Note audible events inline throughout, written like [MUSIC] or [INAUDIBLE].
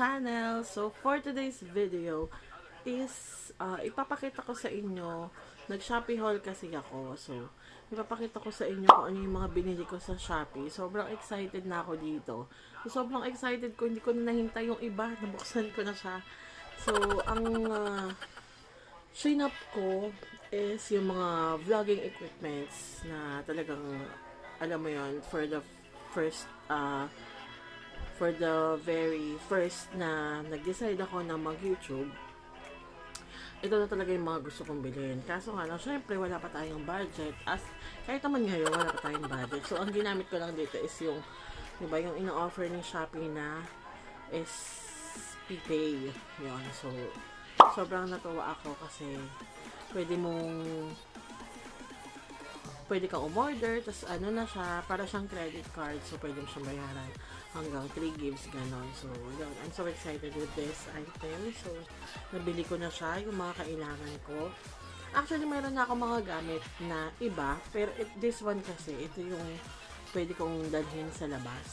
channel. So, for today's video is, uh, ipapakita ko sa inyo, nag-Shopee haul kasi ako. So, ipapakita ko sa inyo kung ano yung mga binili ko sa Shopee. Sobrang excited na ako dito. So, sobrang excited ko, hindi ko na nahintay yung iba. Nabuksan ko na siya. So, ang uh, shinap ko is yung mga vlogging equipments na talagang, alam mo yon for the first, uh, for the very first na nag-decide ako na mag-YouTube, ito na talaga yung mga gusto kong bilhin. Kaso nga lang, syempre, wala pa tayong budget. As, kahit naman ngayon, wala pa tayong budget. So, ang ginamit ko lang dito is yung, di ba, yung ina-offer ni Shopee na is PPay. Yun. So, sobrang natuwa ako kasi pwede mong pwede kang umorder, tapos ano na siya, para siyang credit card, so pwede mo siyang bayaran hanggang 3 gives, ganon. So, yun, I'm so excited with this item. So, nabili ko na siya, yung mga kailangan ko. Actually, mayroon na ako mga gamit na iba, pero it, this one kasi, ito yung pwede kong dalhin sa labas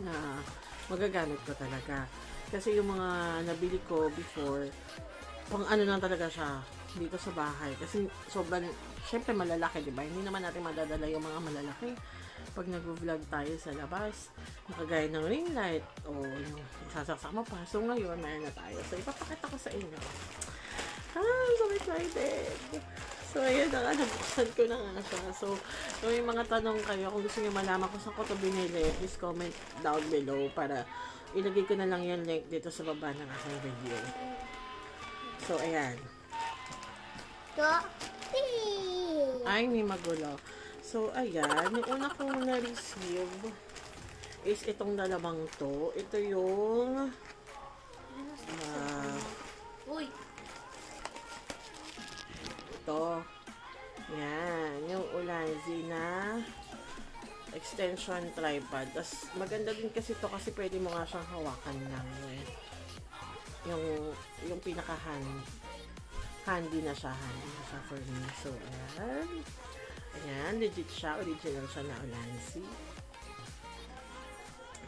na magagamit ko talaga. Kasi yung mga nabili ko before, pang ano lang talaga siya, dito sa bahay. Kasi sobrang, syempre malalaki, di ba? Hindi naman natin madadala yung mga malalaki pag nag-vlog tayo sa labas. Nakagaya ng ring light o yung sasaksak mo pa. So ngayon, mayroon na tayo. So ipapakita ko sa inyo. Ah, so excited! So, ayun na nga, nabuksan ko na nga siya. So, kung may mga tanong kayo, kung gusto niyo malaman kung saan ko ito binili, please comment down below para ilagay ko na lang yung link dito sa baba ng aking video. So, ayan. Ay, may magulo. So, ayan. Yung una kong na-receive is itong dalawang to. Ito yung uh, ito. Yan. Yung Ulanzi na extension tripod. Tapos, maganda din kasi to kasi pwede mo nga siyang hawakan lang. Eh. Yung, yung pinaka-hand handy na siya, handy na siya for me. So, ayan. Ayan, legit siya. Original siya na Ulanzi.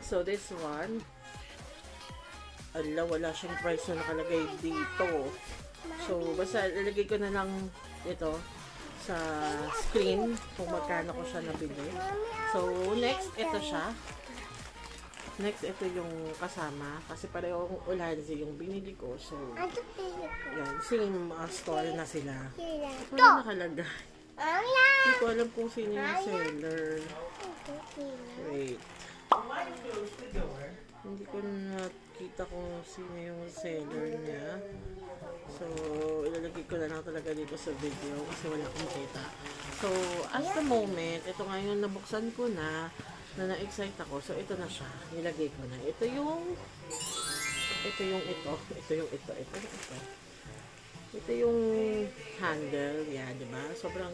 So, this one, ala, wala siyang price na nakalagay dito. So, basta ilalagay ko na lang ito sa screen kung magkano ko siya nabili. So, next, ito siya. Next, ito yung kasama. Kasi parehong Ulanzi yung binili ko. So, yan. Same uh, store na sila. Wala nakalagay. Hindi ko alam kung sino yung seller. Wait. Hindi ko nakita kung sino yung seller niya. So, ilalagay ko na lang talaga dito sa video kasi wala akong kita. So, at the moment, ito nga yung nabuksan ko na na na-excite ako. So, ito na siya. Nilagay ko na. Ito yung ito yung ito. Ito yung ito. Ito yung ito. Ito yung handle. Yan, di ba? Sobrang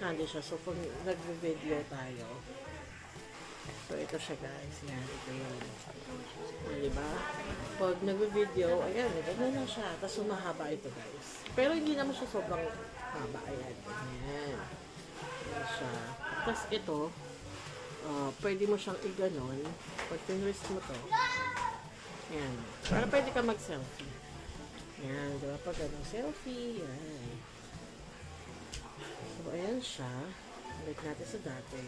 handy siya. So, kung nag-video tayo, So, ito siya guys. Yan, ito yung, yan, diba? Pag nag-video, ayan, gano'n na siya. Tapos humahaba ito guys. Pero hindi naman siya sobrang haba. Ayan, ayan. Ayan siya. Tapos ito, uh, pwede mo siyang i-ganon. Pag tinwist mo to, ayan. Para pwede ka mag-selfie. Ayan, diba? Pag ano, selfie, ayan. Siya. Balik natin sa dati.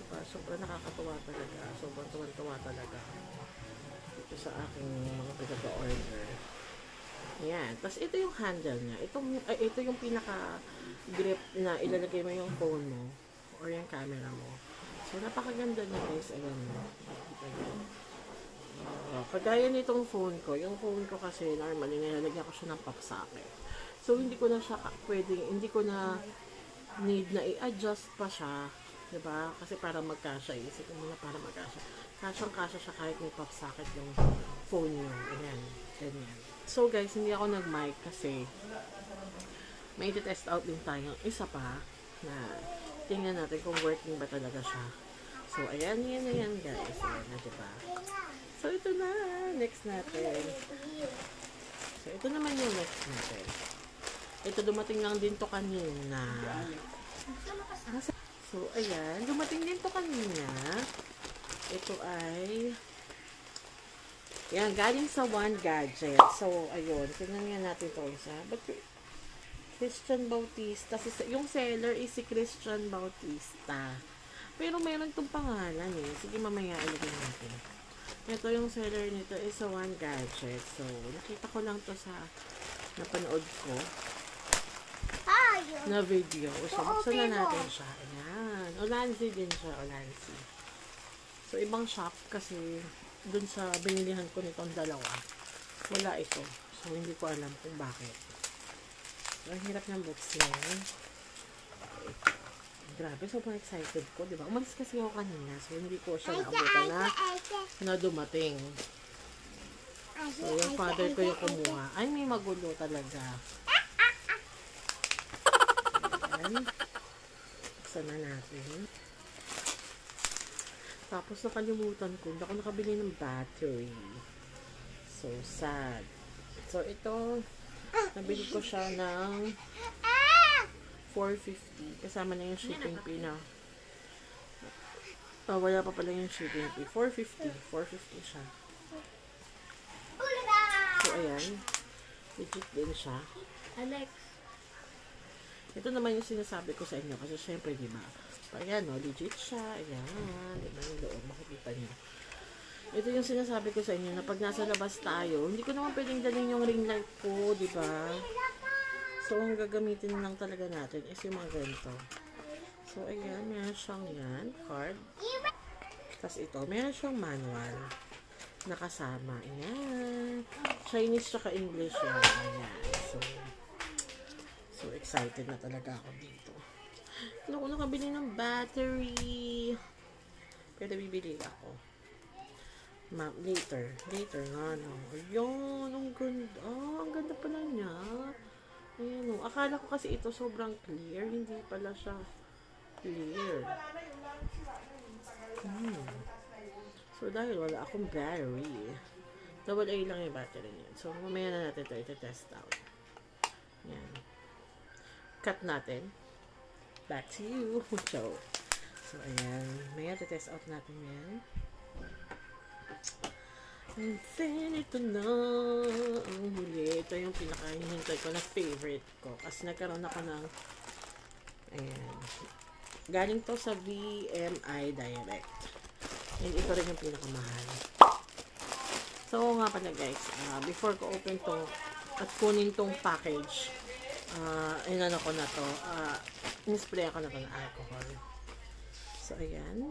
diba? Sobrang nakakatuwa talaga. Sobrang tuwan-tuwa talaga. Dito sa aking mga pinag-order. Ayan. Tapos ito yung handle niya. Itong, ay, ito yung pinaka-grip na ilalagay mo yung phone mo or yung camera mo. So, napakaganda niya guys. Ayan mo. Uh, kagaya nitong phone ko. Yung phone ko kasi normally nilalagyan ko siya ng pop socket. So, hindi ko na siya pwede, hindi ko na need na i-adjust pa siya Diba? Kasi para magkasya, isipin mo na para magkasya. Kasyang-kasya siya kahit may pop socket yung phone nyo. Ayan. Ganyan. So guys, hindi ako nag-mic kasi may test out din tayong isa pa na tingnan natin kung working ba talaga siya. So, ayan, ayan, ayan guys. Ayan na, diba? So, ito na. Next natin. So, ito naman yung next natin. Ito dumating lang din to kanina. So, ayan. Dumating din to kanina. Ito ay yan, galing sa One Gadget. So, ayun. Tingnan nga natin ito isa. But, Christian Bautista. Si, yung seller is si Christian Bautista. Pero meron itong pangalan eh. Sige, mamaya ilagay natin. Ito yung seller nito is sa One Gadget. So, nakita ko lang to sa napanood ko. Na video. So, buksan na natin siya. Ayan. Olanzi din siya. Olanzi. So, ibang shop kasi dun sa binilihan ko nitong dalawa, wala ito. So, hindi ko alam kung bakit. So, ang hirap ng box niya. Grabe, sobrang excited ko, di ba? Umalis kasi ako kanina, so hindi ko siya naabutan na, na dumating. So, yung father ko yung kumuha. Ay, may magulo talaga. Ayan. Buksan na natin. Tapos nakalimutan ko, hindi ako nakabili ng battery. So, sad. So, ito, nabili ko siya ng 450. Kasama na yung shipping fee na. Ah, wala pa pala yung shipping fee. 450. 450 siya. So, ayan. Legit din siya. Alex. Ito naman yung sinasabi ko sa inyo. Kasi syempre, di ba? Ayan, no, legit siya. Ayan. Di ba yung loob? Makikita niyo. Ito yung sinasabi ko sa inyo na pag nasa labas tayo, hindi ko naman pwedeng dalhin yung ring light ko, di ba? So, ang gagamitin lang talaga natin is yung mga ganito. So, ayan, meron siyang yan, card. Tapos ito, meron siyang manual na kasama. Ayan. Chinese tsaka English yan. Ayan. So, so excited na talaga ako dito. Ano ko nakabili ng battery? Pero bibili ako. Ma later. Later nga, no. Ayun, ang ganda. Ah, ang ganda pala niya. Ayan, no. Akala ko kasi ito sobrang clear. Hindi pala siya clear. Hmm. So, dahil wala akong battery, double A lang yung battery niyan. So, mamaya na natin ito ito-test out. Yan. Cut natin. Back to you. [LAUGHS] So, so ayan. Mamaya ito-test out natin yan. And then, ito na ang huli. Ito yung pinaka-hinintay ko na favorite ko. Kasi nagkaroon ako ng ayan. Galing to sa VMI Direct. And ito rin yung pinakamahal. So, nga pala guys, ah, before ko open to at kunin tong package, uh, inano ko na to, uh, in-spray ako na to ng alcohol. So, ayan.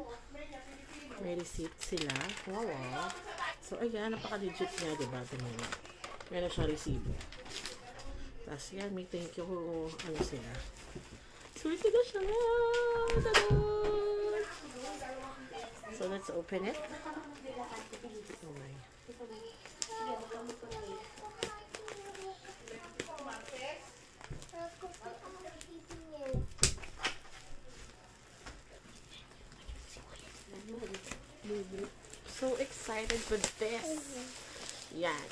May receipt sila. Wow, wow. So, ayan, napaka-legit niya, diba? Mo. Meron siya resibo. Tapos, yan, may thank you, ano sila. Sweet na siya! Tada! So, let's open it. Oh my. So excited for this. Yan.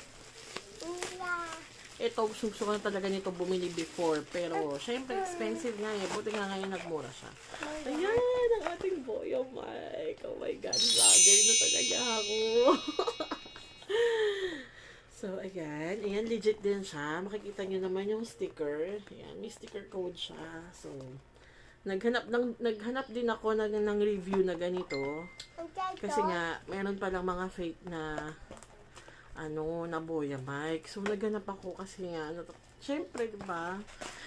Ito, gusto ko na talaga nito bumili before. Pero, syempre, expensive nga eh. Buti nga ngayon nagmura siya. Ayan, ang ating boy. Oh my, oh my God. Vlogger na talaga ako. [LAUGHS] so, ayan. Ayan, legit din siya. Makikita nyo naman yung sticker. Ayan, may sticker code siya. So, naghanap, ng, naghanap din ako ng, ng review na ganito. Kasi nga, meron palang mga fake na ano, na boya mic. So, naghanap ako kasi nga, ano, syempre, di ba?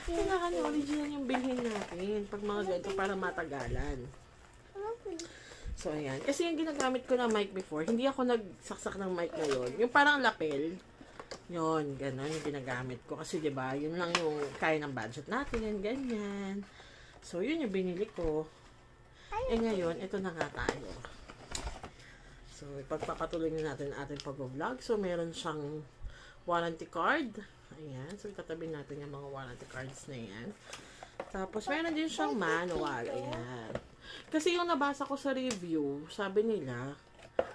Kailangan yung original yung bilhin natin pag mga ganito para matagalan. So, ayan. Kasi yung ginagamit ko na mic before, hindi ako nagsaksak ng mic ngayon. Yung parang lapel. Yun, gano'n yung ginagamit ko. Kasi, di ba, yun lang yung kaya ng budget natin, ganyan. So, yun yung binili ko. Eh, ngayon, ito na nga tayo. So, ipagpapatuloy na natin ating pag-vlog. So, meron siyang warranty card. Ayan. So, itatabi natin yung mga warranty cards na yan. Tapos, meron din siyang manual. Ayan. Kasi yung nabasa ko sa review, sabi nila,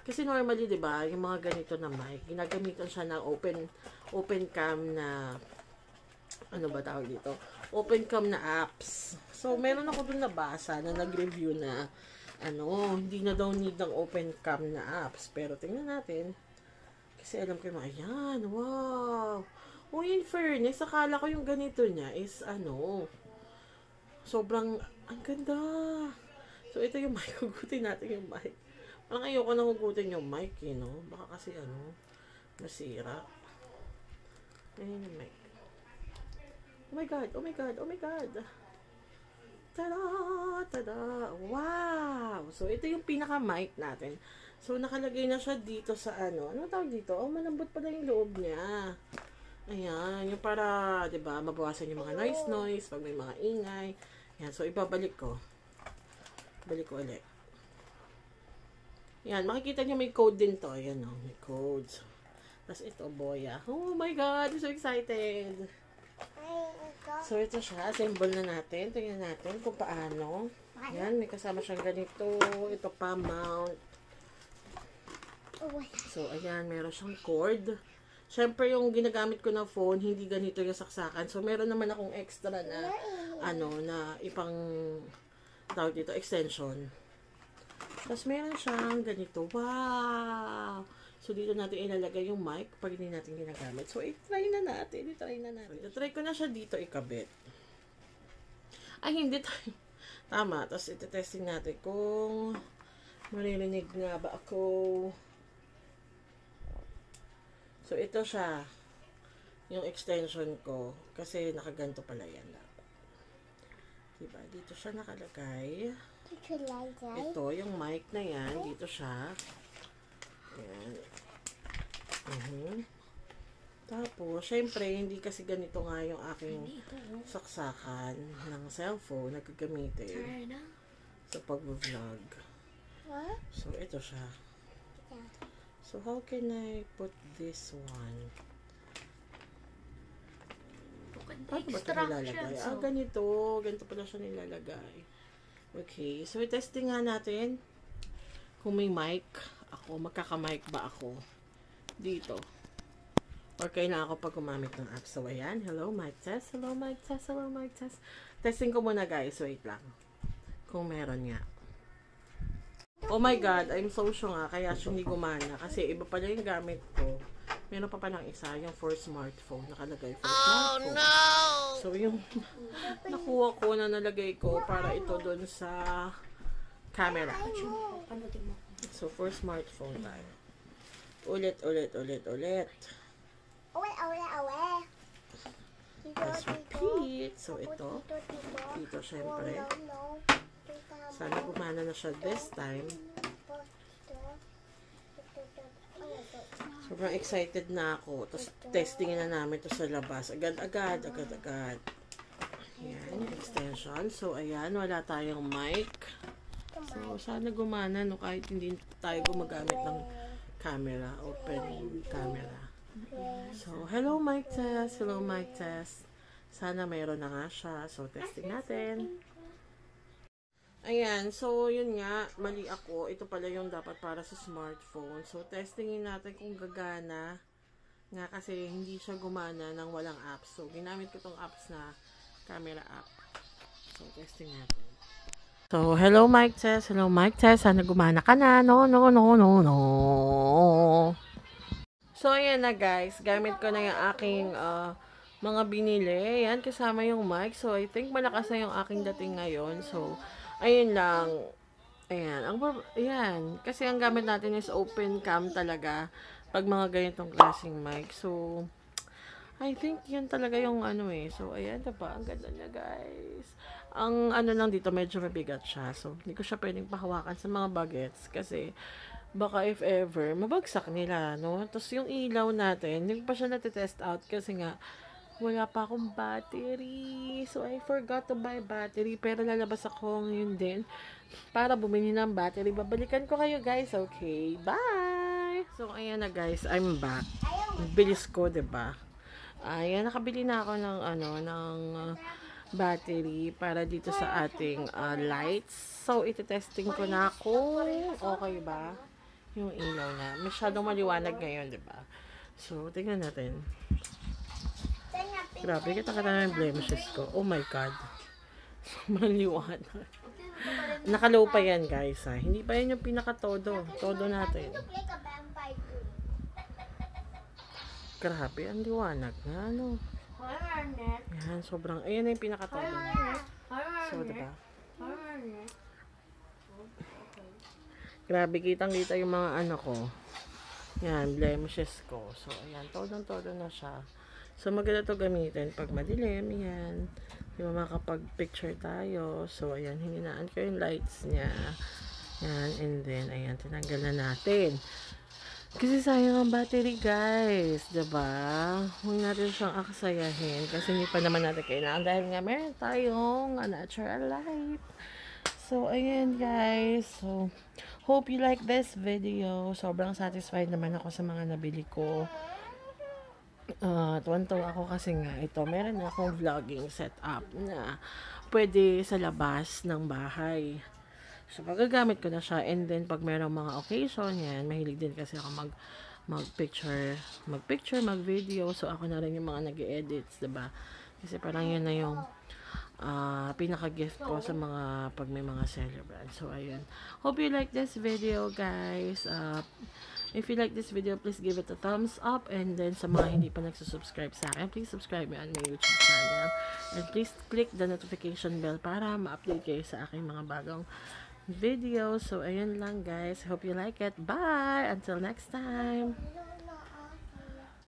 kasi normally, di ba, yung mga ganito na mic, ginagamitan siya ng open, open cam na, ano ba tawag dito? Open cam na apps. So, meron ako dun nabasa na nag-review na ano, hindi na daw need ng open cam na apps. Pero tingnan natin. Kasi alam ko yung ayan, wow. Oh, in fairness, akala ko yung ganito niya is, ano, sobrang, ang ganda. So, ito yung [LAUGHS] mic. Hugutin natin yung mic. Parang ayoko na hugutin yung mic, eh, no? Baka kasi, ano, masira. Ayan yung mic. Oh my God, oh my God, oh my God. Tada! Tada! Wow! So, ito yung pinaka-mic natin. So, nakalagay na siya dito sa ano. Ano tawag dito? Oh, malambot pala yung loob niya. Ayan. Yung para, di ba, mabawasan yung mga noise noise pag may mga ingay. Ayan. So, ibabalik ko. Balik ko ulit. Ayan. Makikita niyo may code din to. Ayan. Oh, may codes. Tapos ito, boya. Oh my God! I'm so excited! So, ito siya. Assemble na natin. Tingnan natin kung paano. Ayan, may kasama siyang ganito. Ito pa, mount. So, ayan, meron siyang cord. Siyempre, yung ginagamit ko na phone, hindi ganito yung saksakan. So, meron naman akong extra na, ano, na ipang, tawag dito, extension. Tapos, meron siyang ganito. Wow! So, dito natin ilalagay yung mic pag hindi natin ginagamit. So, i-try na natin. I-try na natin. So, try ko na siya dito ikabit. Ay, hindi tayo. Tama. Tapos, iti-testing natin kung maririnig nga ba ako. So, ito siya. Yung extension ko. Kasi nakaganto pala yan dapat. Diba? Dito siya nakalagay. Ito, yung mic na yan. Dito siya. Ayan. Uh-huh. Tapos, syempre, hindi kasi ganito nga yung aking saksakan ng cellphone na gagamitin sa pag-vlog. So, ito siya. So, how can I put this one? Paano ba ito nilalagay? Ah, ganito. Ganito pala siya nilalagay. Okay. So, testing nga natin kung may mic ako, magkakamic ba ako dito. Or kailangan ako pag gumamit ng app. So, ayan. Hello, mic test. Hello, mic test. Hello, mic test. Testing ko muna, guys. Wait lang. Kung meron nga. Oh my God, I'm so sure nga. Kaya siya hindi gumana. Kasi iba pala yung gamit ko. Meron pa palang isa, yung for smartphone. Nakalagay for smartphone. Oh, no! So, yung [LAUGHS] nakuha ko na nalagay ko para ito dun sa camera. So, for smartphone tayo. Ulit, ulit, ulit, ulit. Ulit, ulit, ulit. Let's repeat. So, ito. Dito, syempre. Sana gumana na siya this time. Sobrang excited na ako. Tapos, testingin na namin to sa labas. Agad-agad, agad-agad. Ayan, extension. So, ayan, wala tayong mic. So, sana gumana, no, kahit hindi tayo gumagamit ng camera, open camera. So, hello mic test, hello mic test. Sana mayroon na nga siya. So, testing natin. Ayan, so yun nga, mali ako. Ito pala yung dapat para sa smartphone. So, testingin natin kung gagana. Nga kasi hindi siya gumana ng walang apps. So, ginamit ko tong apps na camera app. So, testing natin. So, hello mic test, hello mic test. Sana gumana ka na. No, no, no, no, no. So, ayan na guys. Gamit ko na yung aking uh, mga binili. Ayan, kasama yung mic. So, I think malakas na yung aking dating ngayon. So, ayun lang. Ayan. Ang, ayan. Kasi ang gamit natin is open cam talaga. Pag mga ganitong klaseng mic. So, I think yan talaga yung ano eh. So, ayan, diba? Ang ganda niya, guys. Ang ano lang dito, medyo mabigat siya. So, hindi ko siya pwedeng pahawakan sa mga bagets. Kasi, baka if ever, mabagsak nila, no? Tapos, yung ilaw natin, hindi pa siya natitest out kasi nga, wala pa akong battery. So, I forgot to buy battery. Pero lalabas ako ngayon din para bumili ng battery. Babalikan ko kayo, guys. Okay, bye! So, ayan na, guys. I'm back. Bilis ko, ba diba? Ayan, nakabili na ako ng, ano, ng... Uh, battery para dito sa ating uh, lights. So, iti-testing ko na kung okay ba yung ilaw na. Masyadong maliwanag ngayon, di ba? So, tingnan natin. Grabe, kita ka na yung blemishes ko. Oh my God. [LAUGHS] Maliwanag. Nakalow pa yan, guys, ha. Hindi pa yan yung pinaka-todo. Todo natin. Grabe, ang liwanag na, ano. Yan, sobrang, ayan na yung pinaka-todo niya. So, diba? Grabe, kitang-kita yung mga ano ko. Yan, blemishes ko. So, ayan, todo-todo na siya. So, maganda to gamitin pag madilim, yan. Yung makapag-picture tayo. So, ayan, hininaan ko yung lights niya. Yan, and then, ayan, tinanggal na natin. Kasi sayang ang battery, guys. 'di ba? Huwag natin siyang aksayahin. Kasi hindi pa naman natin kailangan. Dahil nga meron tayong uh, natural light. So, ayan, guys. So, hope you like this video. Sobrang satisfied naman ako sa mga nabili ko. Uh, tuwan-tuwa ako kasi nga ito, meron akong vlogging setup na pwede sa labas ng bahay. So, magagamit ko na siya. And then, pag merong mga occasion, yan, mahilig din kasi ako mag mag-picture, mag-picture, mag-video. So, ako na rin yung mga nag edits diba? Kasi parang yun na yung ah, pinaka-gift ko sa mga, pag may mga celebrant. So, ayun. Hope you like this video, guys. Uh, if you like this video, please give it a thumbs up. And then, sa mga hindi pa nagsusubscribe sa akin, please subscribe me on my YouTube channel. And please click the notification bell para ma-update kayo sa aking mga bagong video. So, ayun lang guys. Hope you like it. Bye! Until next time!